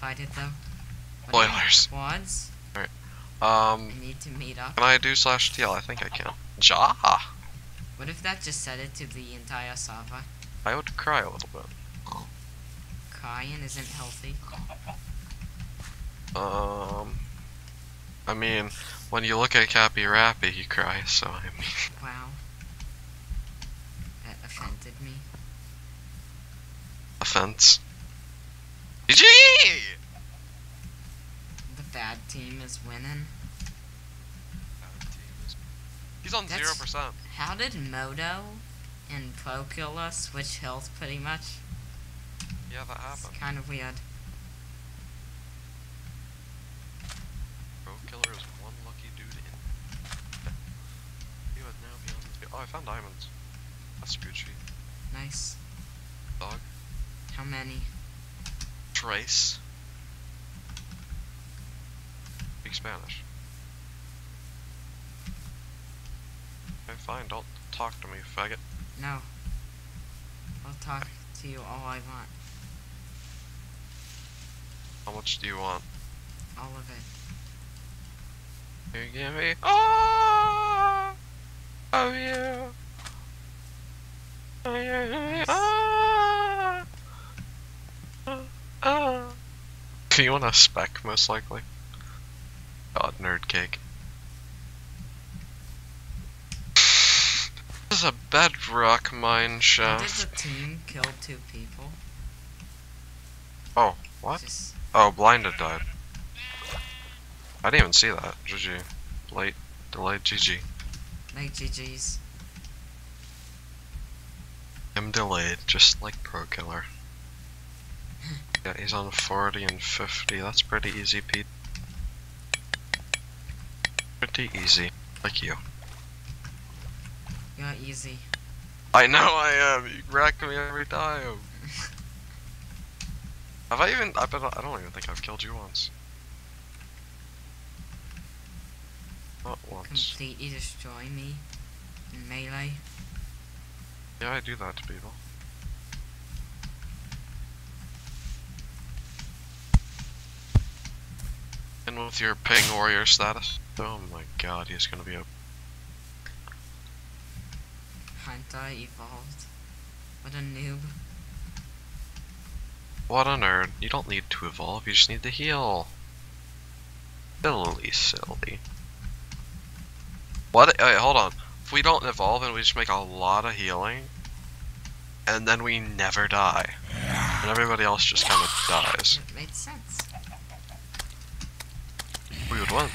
fight it though. Spoilers. Squads? Um, We need to meet up. can I do slash TL? I think I can. Ja! What if that just set it to the entire server? I would cry a little bit. Crying isn't healthy. Um, I mean, when you look at Cappy Rappy, he cries, so I mean, Wow. That offended me. offense. GG! The bad team is winning. He's on That's- 0%. How did Modo and Killer switch health pretty much? Yeah, that It's happened. kind of weird. Killer is one lucky dude in. He would now be on the. Oh, I found diamonds. That's a good Gucci. Nice. Dog. How many? Trace. Speak Spanish. Okay, fine, don't talk to me, faggot. No. I'll talk to you all I want. How much do you want? All of it. You give me all of you. Ah, You want a spec, most likely. God, nerd cake. This is a bedrock mine How did shaft. the team kill two people? Oh, what? Just Oh, blinded died. I didn't even see that. GG. Late, delayed GG. like GG's. I'm delayed, just like Pro Killer. Yeah, he's on 40 and 50. That's pretty easy, Pete. Pretty easy. Like you. You're easy. I know I am! You wreck me every time! Have I even. I, bet, I don't even think I've killed you once. Not once. Completely destroy me in melee. Yeah, I do that to people. And with your ping warrior status. Oh my god, he's gonna be a. Hunter evolved. What a noob. What a nerd. You don't need to evolve, you just need to heal. Silly, silly. What? Wait, hold on. If we don't evolve and we just make a lot of healing, and then we never die, and everybody else just kind of dies, It made sense. Would win.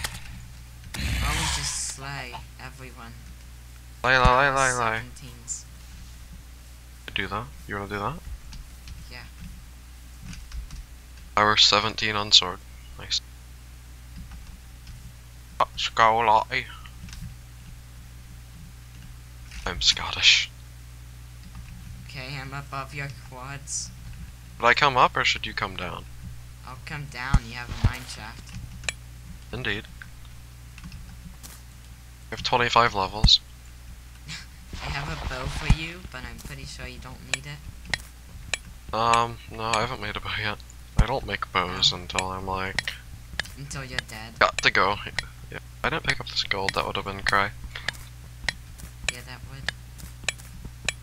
Or just slay everyone. Lay, lay, lay, lay, lay. 17s. Do that? You wanna do that? Yeah. I Power 17 on sword. Nice. Let's go, Lottie. I'm Scottish. Okay, I'm above your quads. Should I come up or should you come down? I'll come down. You have a mine shaft. Indeed. We have 25 levels. I have a bow for you, but I'm pretty sure you don't need it. Um, no, I haven't made a bow yet. I don't make bows until I'm like, Until you're dead. got to go. Yeah. I didn't pick up this gold, that would have been cry. Yeah, that would.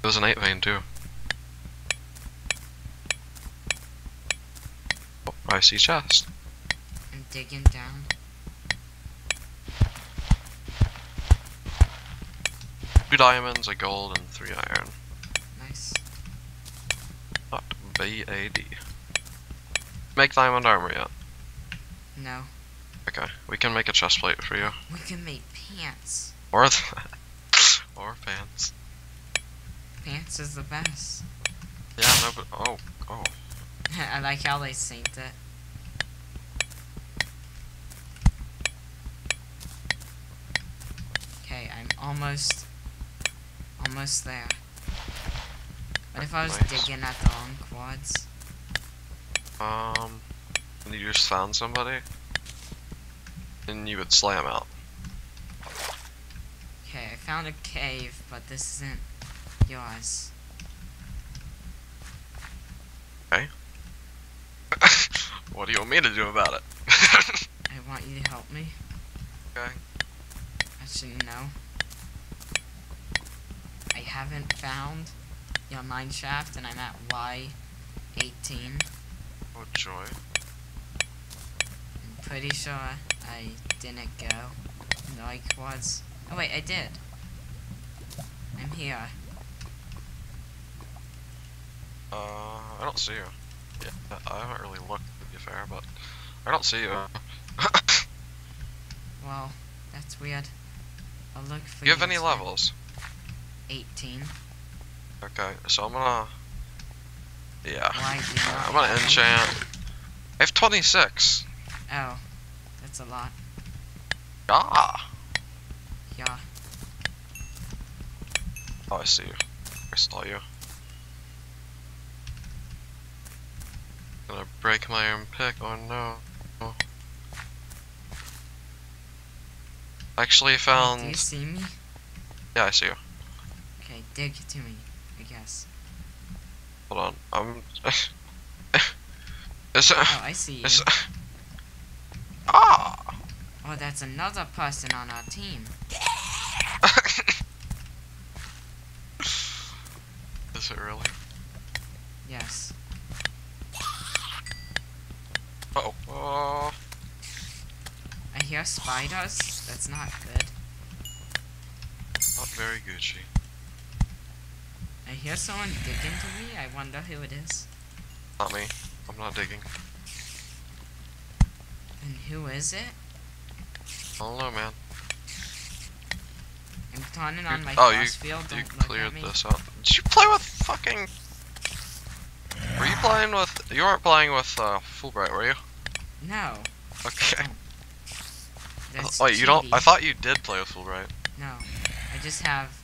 It was an 8 vein too. Oh, I see chest. I'm digging down. Two diamonds, a gold, and three iron. Nice. Not B-A-D. Make diamond armor yet. No. Okay, we can make a chest plate for you. We can make pants. Or th or pants. Pants is the best. Yeah, no, but oh, oh. I like how they synced it. Okay, I'm almost almost there. What if I was Nice. digging at the wrong quads? Um, and you just found somebody, and you would slam out. Okay, I found a cave, but this isn't yours. Okay. what do you want me to do about it? I want you to help me. Okay. Actually, no. I haven't found your mine shaft, and I'm at Y18. oh joy. I'm pretty sure I didn't go like was. Oh wait, I did. I'm here. Uh, I don't see you. Yeah, I haven't really looked to be fair, but I don't see you. Well, that's weird. I'll look for Do you have any levels? 18. Okay, so I'm gonna. Yeah. Why do you not I'm gonna enchant. I have 26. Oh, that's a lot. Ah! Yeah. Oh, I see you. I saw you. Gonna break my own pick. Oh no. Actually Do you found. see me? Yeah, I see you. Dig to me, I guess. Hold on. I'm. Oh, I see you. Ah! Oh, that's another person on our team. Is it really? Yes. Uh oh. Oh. I hear spiders. That's not good. Not very Gucci. I hear someone digging to me. I wonder who it is. Not me. I'm not digging. And who is it? I don't know, man. I'm turning on my oh, you, field. Don't you cleared this out. Did you play with fucking? Were you playing with? You weren't playing with uh, Fullbright, were you? No. Okay. That's Wait, you don't? I thought you did play with Fullbright. No. I just have.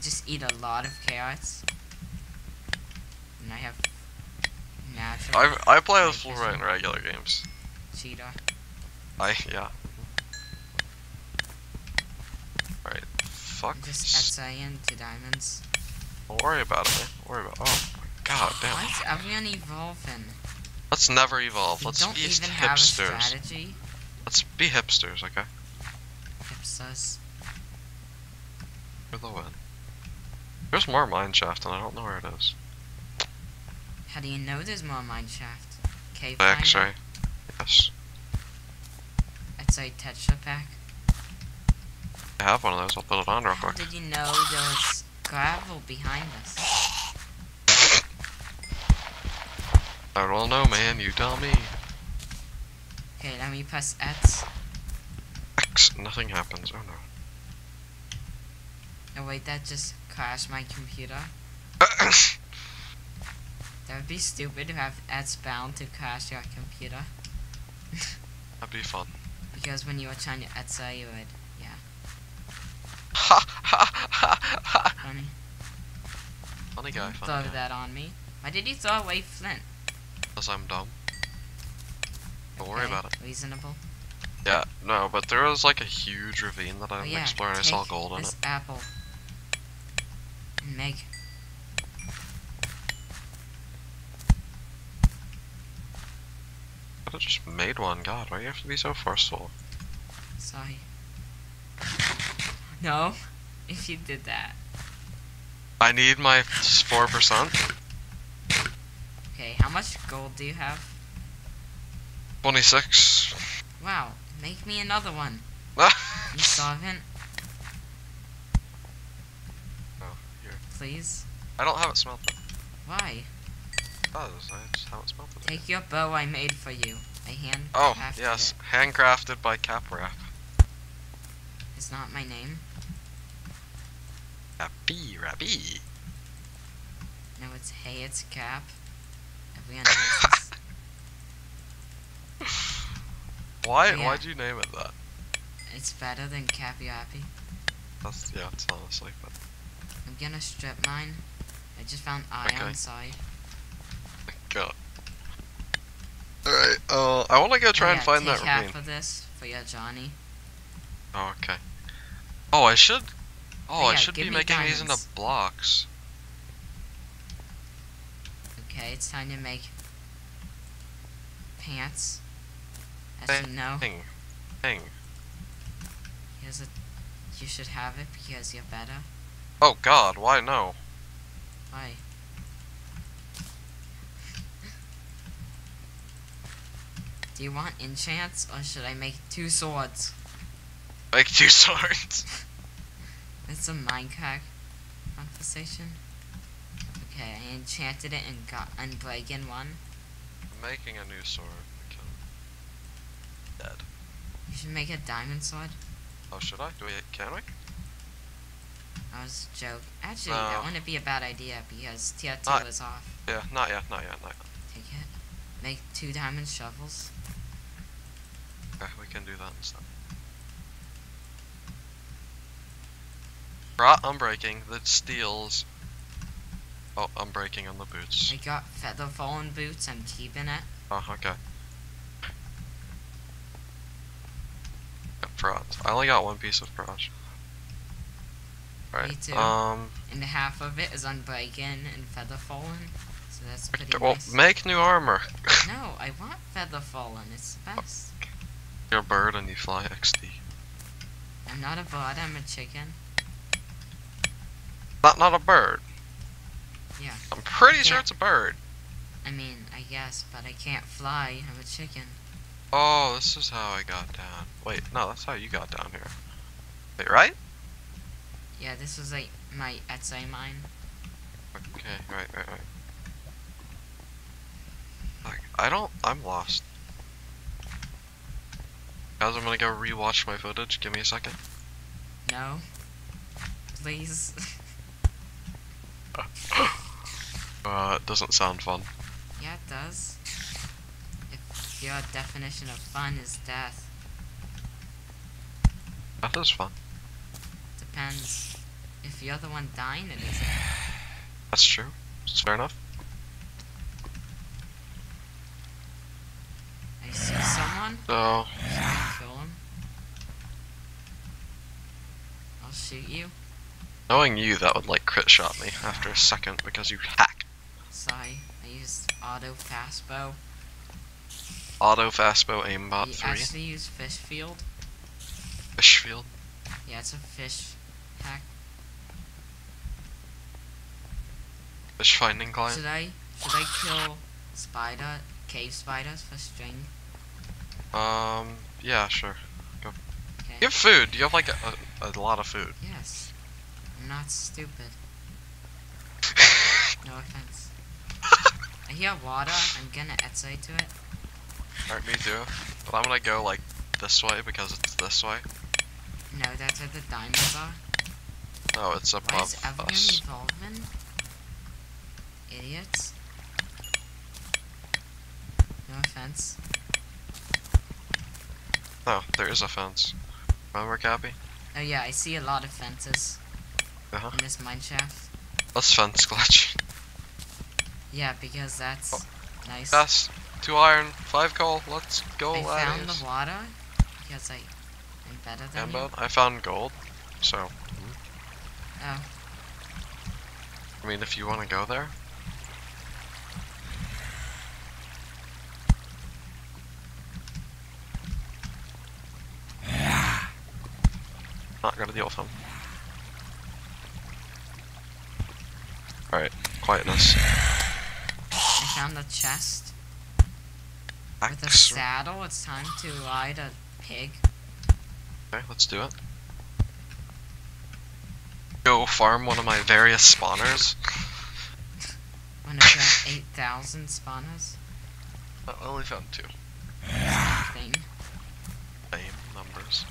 I just eat a lot of carrots. And I have natural I I play with Fullbright in regular games. cheetah. I yeah. Alright. Fuck. I'm just s- Etsayan to diamonds. Don't worry about it. Don't worry about. Oh my god damn. Why is everyone evolving? Let's never evolve. Let's don't be even have a hipsters. Let's be hipsters, okay? Hipsters. For the win. There's more mine shaft and I don't know where it is. How do you know there's more mine shaft? Cave finder? X-ray. Yes. Etsai Tetra Pack. I have one of those. I'll put it on real How quick. did you know there was gravel behind us? I don't know, man. You tell me. Okay, let me press X. X. Nothing happens. Oh no. Oh wait, that just crashed my computer. That would be stupid to have X bound to crash your computer. That'd be fun. Because when you were trying to Etsai, you would, yeah, Ha ha ha ha. funny. Funny guy. Throw guy. that on me. Why did you throw away Flint? Because I'm dumb. Don't worry about it. Reasonable. Yeah. No, but there was like a huge ravine that I Oh yeah, explore and I saw gold in this it. apple. Make I just made one. God, why do you have to be so forceful? sorry. No, if you did that. I need my four percent. Okay, how much gold do you have? Twenty-six. Wow, make me another one. You solvent, here. Please. I don't have it smelted. Why? Does. I just haven't smelted it. Take your bow I made for you. I hand Oh, yes. it. Handcrafted by Caprap. It's not my name. Rappy, rappy. No, it's hey, it's Cap. Everyone knows. Why? Yeah. Why'd you name it that? It's better than Cappy Appy. That's yeah. It's honestly, but I'm gonna strip mine. I just found iron Okay. side. God. All right. Uh, I want to go try Oh, and find take that half ravine. of this for your Johnny. Oh, okay. Oh, I should. Oh, I yeah, should be making these into blocks. Okay, it's time to make pants. As you know, Thing. Thing. here's a, you should have it because you're better. Oh god, why no? Why? Do you want enchants or should I make two swords? Make two swords. It's a Minecraft conversation. Okay, I enchanted it and got Unbreaking one. I'm making a new sword. because- Dead. You should make a diamond sword. Oh, should I? Do we? Can we? I was joke. Actually, No. that oh. wouldn't be a bad idea because tier two Not- is off. Yeah, not yet, not yet, not yet. Take it. Make two diamond shovels. Okay, we can do that instead. Brought unbreaking that steals. Oh, unbreaking on the boots. I got feather fallen boots. I'm keeping it. Oh, okay. Got bronze. I only got one piece of bronze. Right. Me too. Um. And half of it is on unbreaking and feather fallen. So that's pretty good. Well, nice. make new armor. no, I want feather fallen. It's the best. You're a bird and you fly XD. I'm not a bird. I'm a chicken. Not not a bird. Yeah. I'm pretty sure it's a bird. I mean, I guess, but I can't fly. I'm a chicken. Oh, this is how I got down. Wait, no, that's how you got down here. Wait, right? Yeah, this was like my Etsy mine. Okay, right, right, right. Like, I don't. I'm lost. Guys, I'm gonna go rewatch my footage. Give me a second. No. Please. Uh, it doesn't sound fun. yeah, it does. If your definition of fun is death, That is fun. Depends. If the one dying, it isn't. That's true. It's fair enough. I see someone. Oh. Kill him? I'll shoot you. knowing you, that would like crit shot me after a second because you hack. Sorry, I used auto fastbow. Auto fastbow aimbot You 3. actually use fish field. Fishfield. Yeah, it's a fish hack. Finding client. Should I should I kill spider cave spiders for string? Um, yeah, sure. Okay. You have food. You have like a, a, a lot of food. Yes. I'm not stupid. No offense. I hear water. I'm gonna Etsy to it. Alright, me too. But I'm gonna go like this way because it's this way. No, that's where the diamonds are. Oh, it's Why above is everyone us. evolving? Idiots. No offense. Oh, there is a fence. Remember, Cappy? Oh yeah, I see a lot of fences Uh-huh. in this mine shaft. Let's fence glitch. Yeah, because that's Oh, nice. Yes. Two iron, five coal. Let's go, I found the water because I am better than And you. I found gold. So, Oh, I mean, if you want to go there. Not gonna deal with him. Alright, quietness. I found the chest with a saddle. It's time to ride a pig. Okay, let's do it. Go farm one of my various spawners. One of the 8,000 spawners. Uh, I only found two. Thing. Same numbers.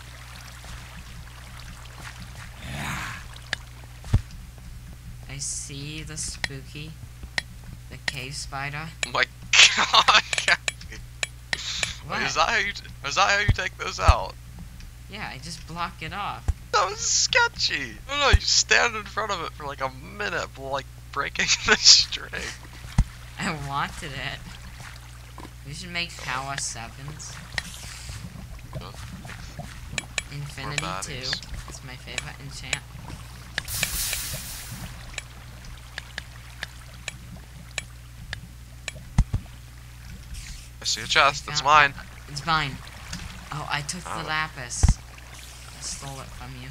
I see the spooky, the cave spider. Oh my god! Wait, is that how you? Is that how you take those out? Yeah, I just block it off. That was sketchy. I don't know. You stand in front of it for like a minute, like breaking the string. I wanted it. We should make power sevens. Infinity two. It's my favorite enchant. See a chest. It's found- mine. It's mine. Oh, I took the lapis. I stole it from you.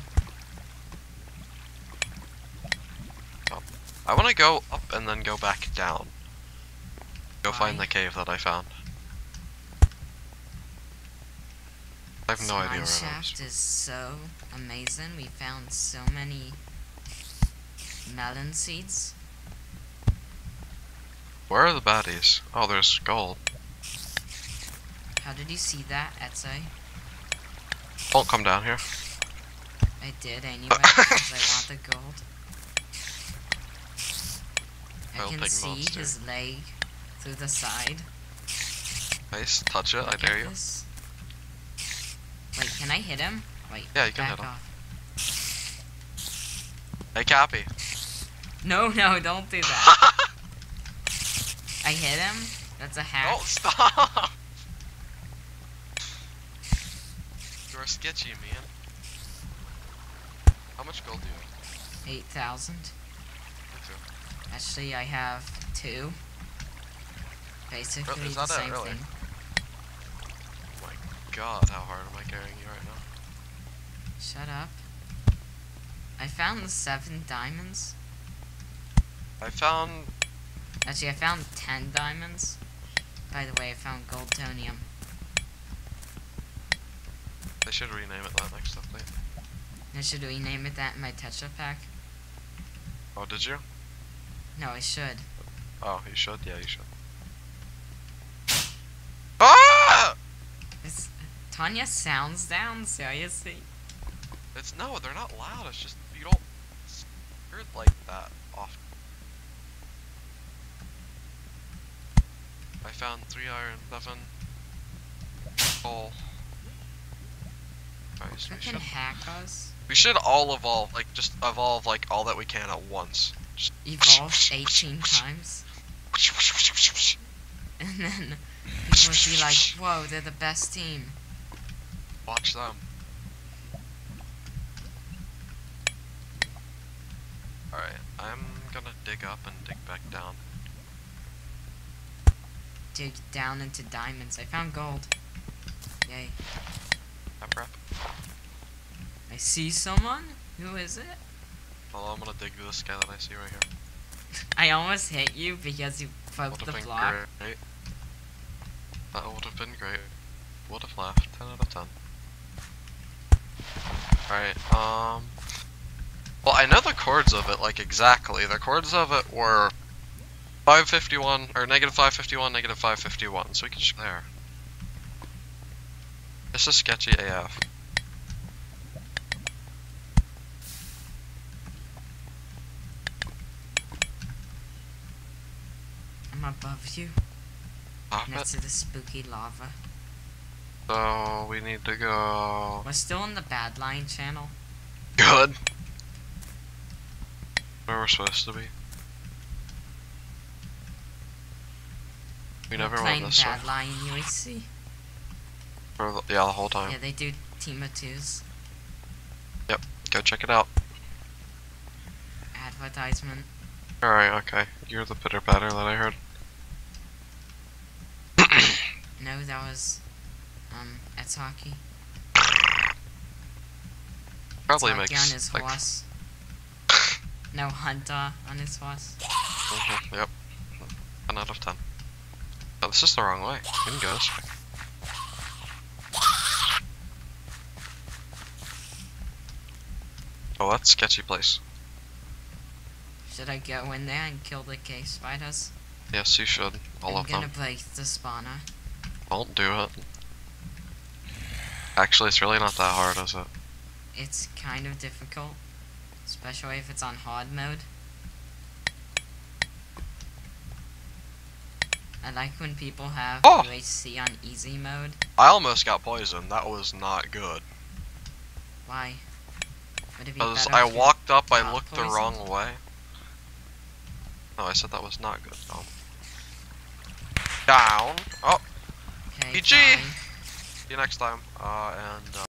I want to go up and then go back down. Go find the cave that I found. I have This no idea where it is. shaft is so amazing. We found so many melon seeds. Where are the baddies? Oh, there's gold. How did you see that, Etsy? Don't come down here. I did anyway, because I want the gold. I can see monster. his leg through the side. Nice. Touch it. I dare you. this. Wait, can I hit him? Wait, Yeah, you can hit him. off. Hey, Cappy. No, no, don't do that. I hit him? That's a hack. Don't stop. You're sketchy, man. How much gold do you have? 8,000. Me too. Actually, I have two. Basically the same really? thing. Oh my god, how hard am I carrying you right now? Shut up. I found the seven diamonds. I found. Actually, I found ten diamonds. By the way, I found goldtonium. They should rename it that next update. Now, should we name it that in my Tetra pack? Oh, did you? No, I should. Oh, you should? Yeah, you should. Ah! Tanya sounds down? Seriously? It's no, they're not loud. It's just you don't hear it like that often. I found three iron, seven coal. Nice. We Freaking should, hack us. we should all evolve, like just evolve like all that we can at once. Just Evolve 18 times. And then people would be like, whoa, they're the best team. Watch them. Alright, I'm gonna dig up and dig back down. Dig down into diamonds. I found gold. Yay. Pep rep. I see someone? Who is it? Well, I'm gonna dig this guy that I see right here. I almost hit you because you poked the block. great. That would have been great. Would have laughed. 10 out of 10. Alright, um. Well, I know the chords of it, like exactly. The chords of it were 551, or negative 551, negative 551, so we can just there. This is sketchy AF. Above you, next it. to the spooky lava. So, we need to go. We're still in the bad line channel. Good. Where we're supposed to be. We We're never went this way. Badline UHC. For the, yeah, the whole time. Yeah, they do team of twos. Yep. Go check it out. Advertisement. Alright, okay. You're the pitter patter that I heard. No, that was um Etaki. Probably Etaki makes on his like, horse. No Hunter on his horse. mhm, yep. 10 out of 10. Oh, this is the wrong way. We didn't go this way. Oh, that's sketchy place. Should I go in there and kill the cave spiders? Yes, you should. All I'm of gonna them. break the spawner. Don't do it. Actually, it's really not that hard, is it? It's kind of difficult, especially if it's on hard mode. I like when people have ah! Oh! UHC on easy mode. I almost got poisoned. That was not good. Why? Would it be Because I walked up, I looked the wrong way. No, I said that was not good. Down. Oh, Okay, see you next time. Uh, and. Uh,